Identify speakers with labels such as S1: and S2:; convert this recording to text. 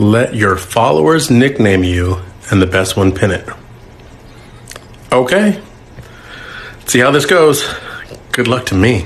S1: Let your followers nickname you and the best one pin it. Okay. See how this goes. Good luck to me.